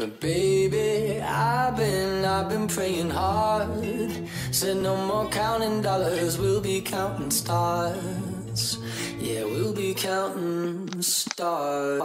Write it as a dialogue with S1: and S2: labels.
S1: But baby, I've been, I've been praying hard. Said no more counting dollars, we'll be counting stars. Yeah, we'll be counting stars.